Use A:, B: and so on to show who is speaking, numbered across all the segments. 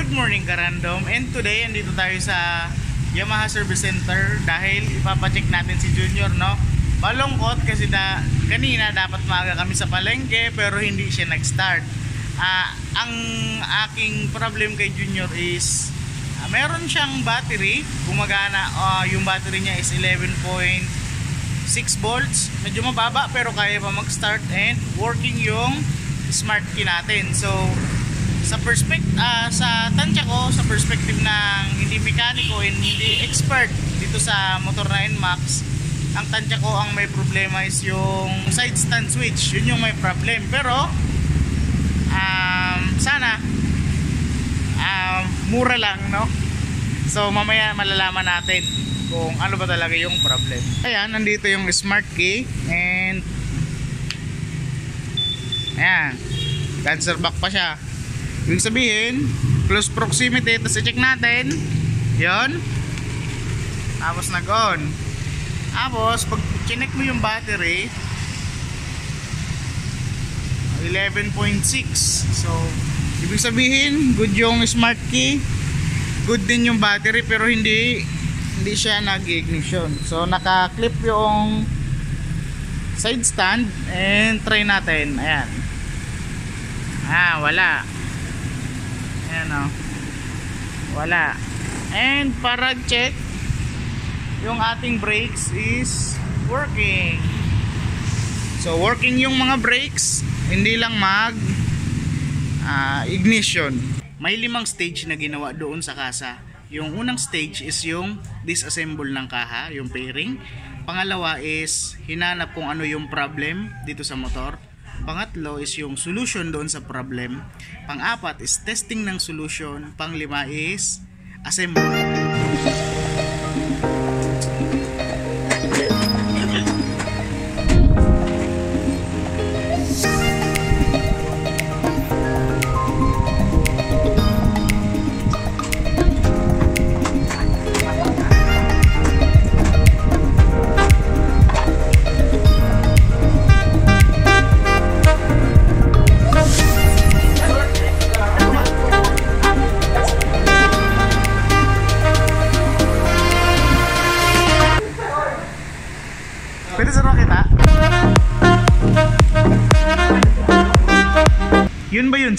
A: Good morning karandom. And today andito tayo sa Yamaha Service Center dahil ipapacheck natin si Junior no? Malungkot kasi da, kanina dapat maaga kami sa palengke pero hindi siya nag-start. Ah, Ang aking problem kay Junior is ah, meron siyang battery. Gumagana ah, yung battery niya is 11.6 volts. Medyo mababa pero kaya pa mag-start and working yung smart key natin. So sa perspective sa tansya ko sa perspective ng hindi mekaniko and hindi expert dito sa motor na NMAX ang tansya ko ang may problema is yung side stand switch. Yun yung may problem. Pero um, sana um, mura lang no? So mamaya malalaman natin kung ano ba talaga yung problem. Ayan nandito yung smart key and ayan cancer back pa siya Ibig sabihin, close proximity, tapos i-check natin. yon Tapos nag-on. Tapos, pag chinek mo yung battery, 11.6. So, ibig sabihin, good yung smart key. Good din yung battery, pero hindi hindi siya nag-ignition. So, naka-clip yung side stand and try natin. Ayan. Ah, wala. Ayan o. Oh. Wala. And para check, yung ating brakes is working. So working yung mga brakes, hindi lang mag uh, ignition. May limang stage na ginawa doon sa kasa. Yung unang stage is yung disassemble ng kaha, yung pairing. Pangalawa is hinanap kung ano yung problem dito sa motor Pangatlo is yung solution doon sa problem. Pang-apat is testing ng solution. Pang-lima is assembly.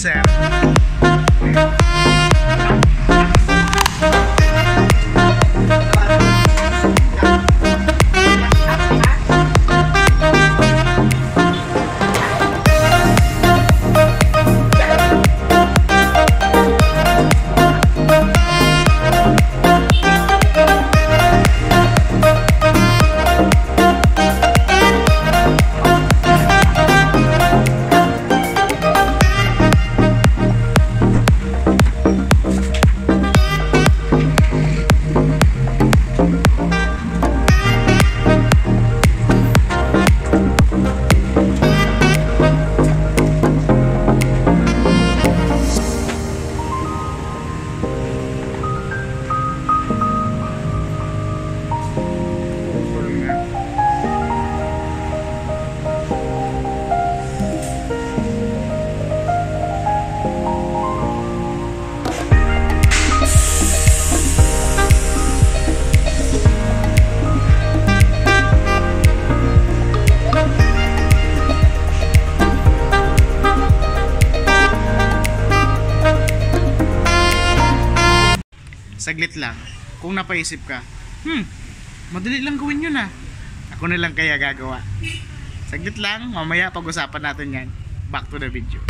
A: Yun ba saglit lang. Kung napaisip ka hmm madali lang gawin yun ah. Ako na lang kaya gagawa. Saglit lang mamaya pag-usapan natin yan. Back to the video.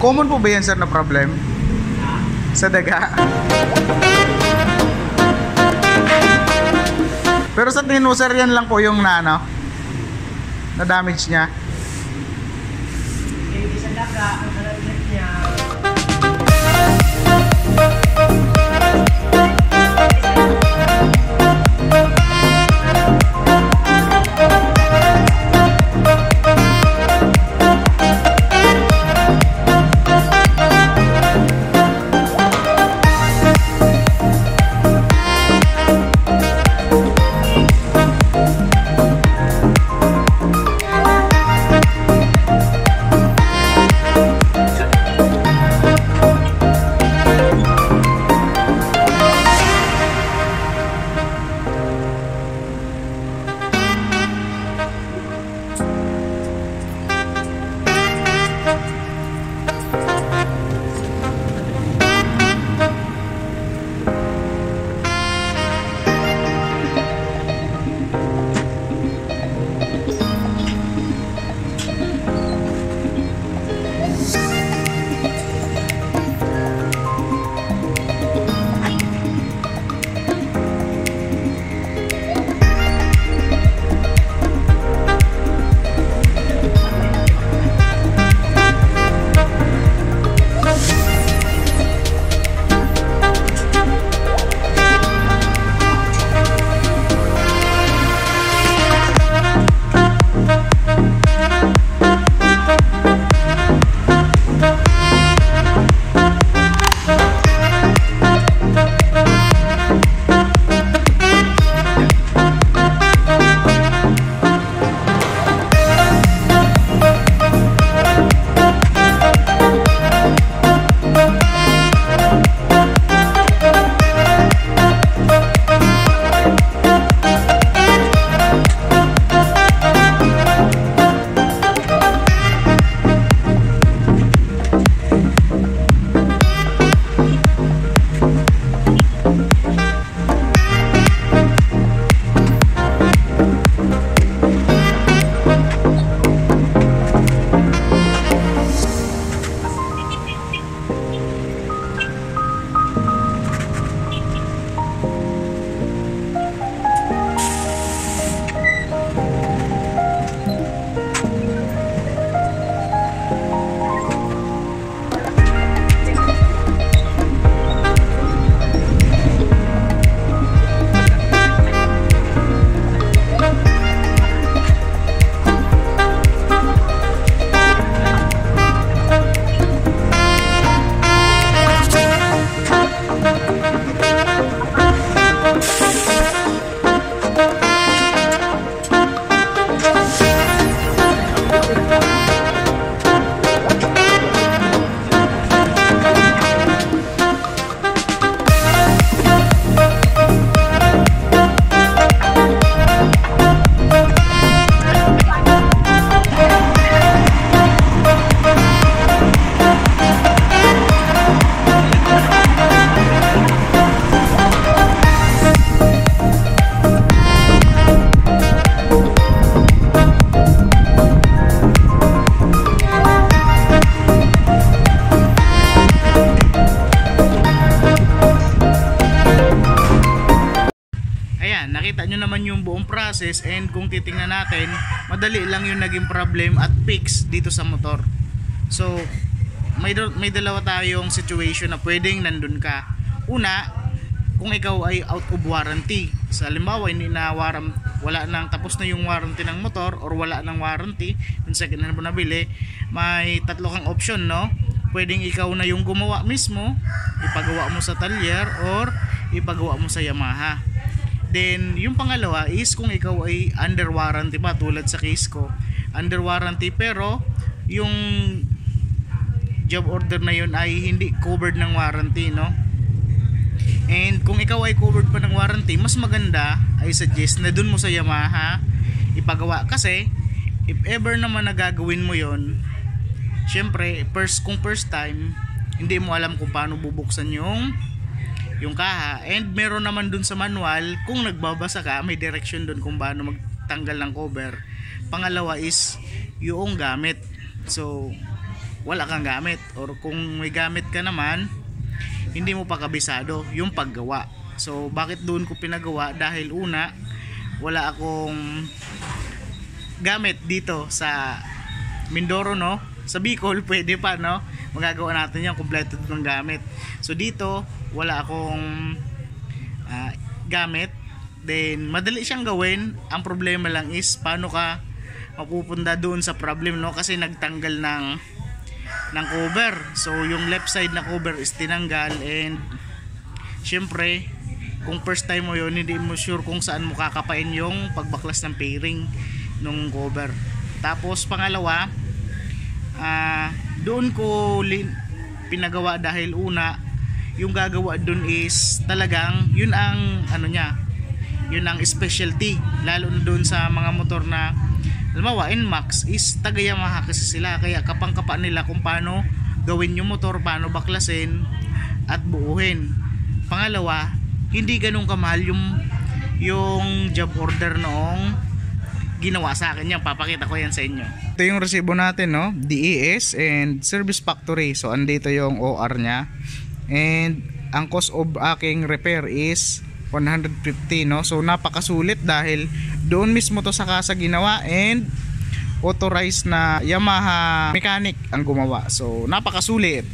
A: Common po ba yan sir na problem? Sa daga Pero sa tingin mo sir, yan lang po yung na ano, na damage niya.
B: Hindi sa daga,
A: naman yung buong process and kung titingnan natin, madali lang yung naging problem at fix dito sa motor. So, may, may dalawa tayong situation na pwedeng nandun ka. Una, kung ikaw ay out of warranty. Sa halimbawa, hindi na waram, wala nang tapos na yung warranty ng motor or wala nang warranty, yung second hand mo nabili, may tatlo kang option, no? Pwedeng ikaw na yung gumawa mismo, ipagawa mo sa talyer or ipagawa mo sa Yamaha. Then, yung pangalawa is kung ikaw ay under warranty pa tulad sa case ko. Under warranty pero yung job order na yun ay hindi covered ng warranty, no? And kung ikaw ay covered pa ng warranty, mas maganda ay suggest na dun mo sa Yamaha ipagawa kasi if ever naman nagagawin mo yon syempre first kung first time hindi mo alam kung paano bubuksan yung yung kaha. And meron naman dun sa manual kung nagbabasa ka may direction dun kung paano magtanggal ng cover. Pangalawa is yung gamit. So wala kang gamit. Or kung may gamit ka naman hindi mo pa kabisado yung paggawa. So bakit doon ko pinagawa? Dahil una wala akong gamit dito sa Mindoro no? Sa Bicol pwede pa no? Magagawa natin yan kompleto ng gamit. So dito wala akong ah, gamit then madali siyang gawin. Ang problema lang is paano ka mapupunta doon sa problem no? Kasi nagtanggal ng ng cover. So yung left side na cover is tinanggal and syempre kung first time mo yun hindi mo sure kung saan mo kakapain yung pagbaklas ng pairing nung cover. Tapos pangalawa ah doon ko pinagawa dahil una yung gagawa doon is talagang yun ang ano niya yun ang specialty. Lalo na doon sa mga motor na halimbawa NMAX is taga Yamaha kasi sila. Kaya kapang-kapa nila kung paano gawin yung motor paano baklasin at buuhin. Pangalawa hindi ganun kamahal yung yung job order noong ginawa sa akin yan. Papakita ko yan sa inyo. Ito yung resibo natin no? DES and service factory. So andito yung OR nya and ang cost of aking repair is 150 no? So napakasulit dahil doon mismo to sa kasa ginawa and authorized na Yamaha mechanic ang gumawa. So napakasulit